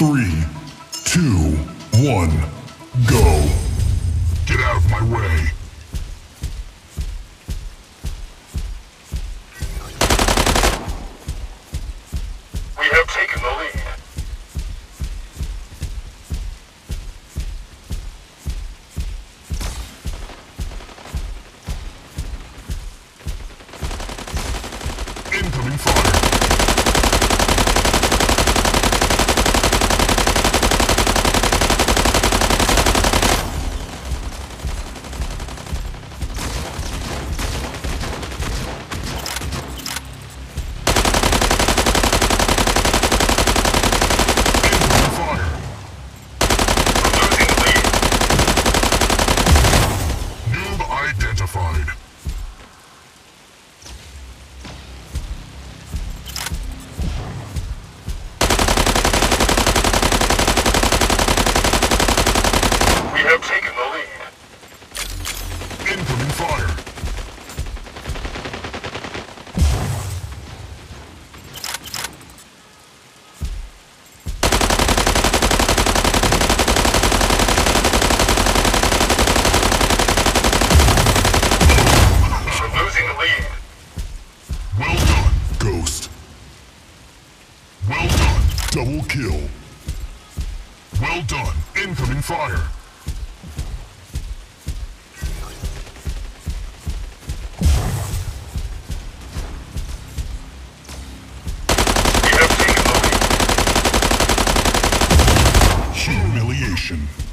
Three, two, one, go. Get out of my way. We have taken the lead. Incoming fire. Incoming fire. We're losing lead. Noob identified. We have taken the lead. Incoming fire. We're losing the lead. Well done, Ghost. Well done, double kill. Well done, incoming fire. Humiliation.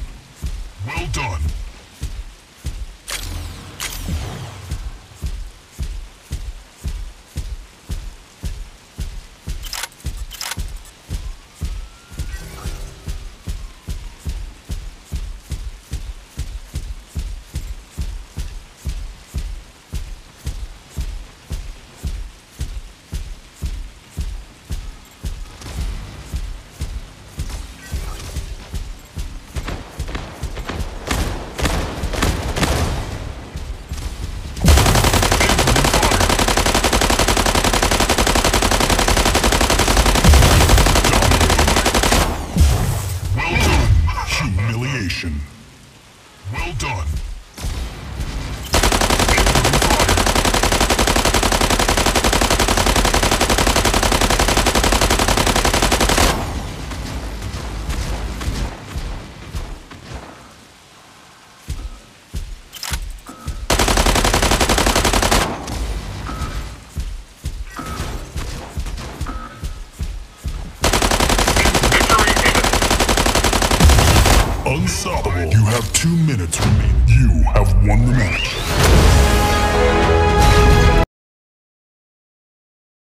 Well done. Unstoppable. You have two minutes remaining. You have won the match.